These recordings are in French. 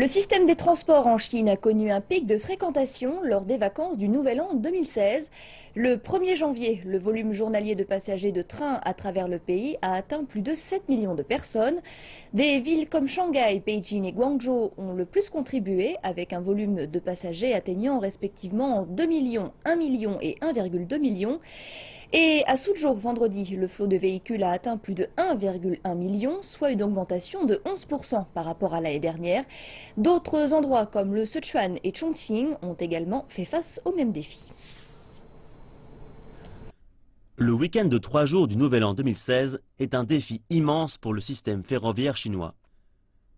Le système des transports en Chine a connu un pic de fréquentation lors des vacances du Nouvel An 2016. Le 1er janvier, le volume journalier de passagers de train à travers le pays a atteint plus de 7 millions de personnes. Des villes comme Shanghai, Beijing et Guangzhou ont le plus contribué avec un volume de passagers atteignant respectivement 2 millions, 1 million et 1,2 million. Et à Suzhou, vendredi, le flot de véhicules a atteint plus de 1,1 million, soit une augmentation de 11% par rapport à l'année dernière. D'autres endroits comme le Sichuan et Chongqing ont également fait face au même défi. Le week-end de trois jours du Nouvel An 2016 est un défi immense pour le système ferroviaire chinois.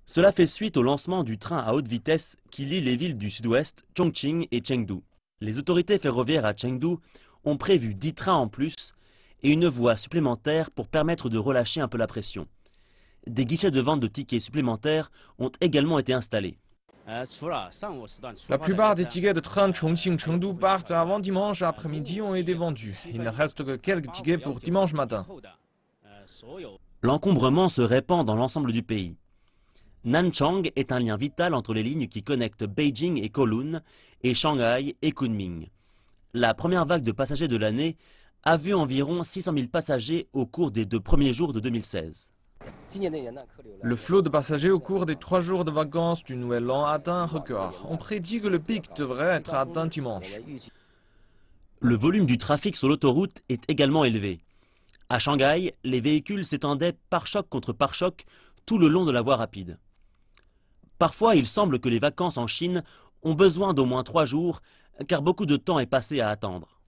Cela fait suite au lancement du train à haute vitesse qui lie les villes du sud-ouest, Chongqing et Chengdu. Les autorités ferroviaires à Chengdu ont prévu 10 trains en plus et une voie supplémentaire pour permettre de relâcher un peu la pression. Des guichets de vente de tickets supplémentaires ont également été installés. La plupart des tickets de train Chongqing-Chengdu partent avant dimanche après-midi ont été vendus. Il ne reste que quelques tickets pour dimanche matin. L'encombrement se répand dans l'ensemble du pays. Nanchang est un lien vital entre les lignes qui connectent Beijing et Kowloon et Shanghai et Kunming. La première vague de passagers de l'année a vu environ 600 000 passagers au cours des deux premiers jours de 2016. Le flot de passagers au cours des trois jours de vacances du Nouvel An atteint un record. On prédit que le pic devrait être atteint dimanche. Le volume du trafic sur l'autoroute est également élevé. À Shanghai, les véhicules s'étendaient par choc contre par choc tout le long de la voie rapide. Parfois, il semble que les vacances en Chine ont besoin d'au moins trois jours car beaucoup de temps est passé à attendre.